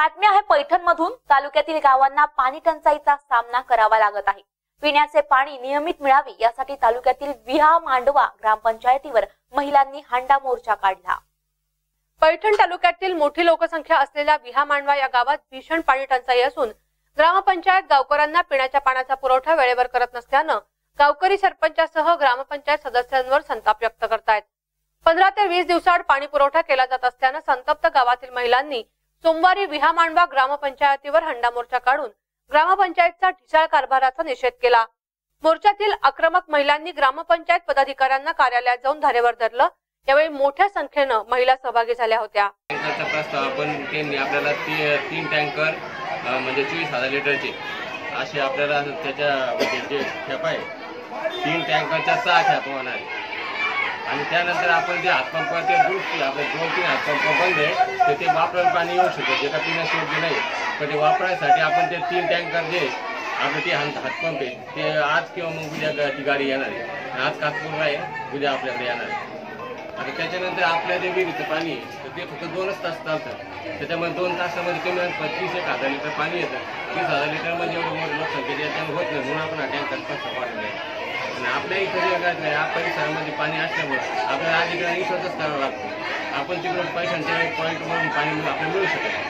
बातमी आहे पैठण मधून तालुक्यातील गावांना पाणी टंचाईचा सामना करावा लागत आहे. पिण्याचे पाणी नियमित मिळावे यासाठी तालुक्यातील विहा मांडवा ग्रामपंचायतीवर महिलांनी हांडा मोर्चा काढला. पैठण तालुक्यातील मोठी लोकसंख्या असलेल्या विहा मांडवा या गावात भीषण पाणी टंचाई असून ग्रामपंचायत गावकऱ्यांना पिण्याच्या पाण्याचा पुरवठा वेळेवर करत नसल्यानं गावकरी सरपंचासह ग्रामपंचायत सदस्यांवर संताप व्यक्त करतायत. पंधरा ते वीस दिवसाआड पाणी पुरवठा केला जात असल्यानं संतप्त गावातील महिलांनी सोमवारी विहा मांडवा ग्रामपंचायतीवर हंडा मोर्चा काढून ग्रामपंचायतचा ढिसाळ कारभाराचा निषेध केला. मोर्चातील आक्रमक महिलांनी ग्रामपंचायत पदाधिकाऱ्यांना कार्यालयात जाऊन धारेवर धरलं. यावेळी मोठ्या संख्येनं महिला सहभागी झाल्या होत्या. आपण त्यांनी आपल्याला तीन टँकर म्हणजे चोवीस हजार लिटरचे असे आपल्याला त्याच्या म्हणजे जे खेप आहे तीन टँकरच्या सहा खेप होणार आहे. आणि त्यानंतर आपण जे हातपंपाचे दुरुस्ती आपले दोन तीन हातपंप बंद आहे तर ते वापरायला पाणी येऊ शकतं. जे का पिण्यायोग्य नाही पण ते वापरायसाठी आपण ते तीन टँकर जे आपले ते हातपंप आहे ते आज किंवा मग उद्या गा- ती गाडी येणार आहे. आज कासपूरला आहे उद्या आपल्याकडे येणार आहे. आता त्याच्यानंतर आपल्या जे विहिरीचं पाणी आहे, तर ते फक्त दोनच तास चालतात त्याच्यामध्ये दोन तासामध्ये कमी पंचवीस एक हजार लिटर पाणी येतं. तीस हजार लिटर म्हणजे एवढं मोठं लोकसंख्या त्याच्यानं होत नाही. म्हणून आपण हा टँकर कसं आणि आपल्या इथं जे काय नाही, या परिसरामध्ये पाणी असल्यामुळे आपल्याला अधिकारी स्वतःच करावं लागतं. आपण तिकडून पैशांच्या पॉईंट म्हणून पाणी आपल्याला मिळू शकतो